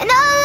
And all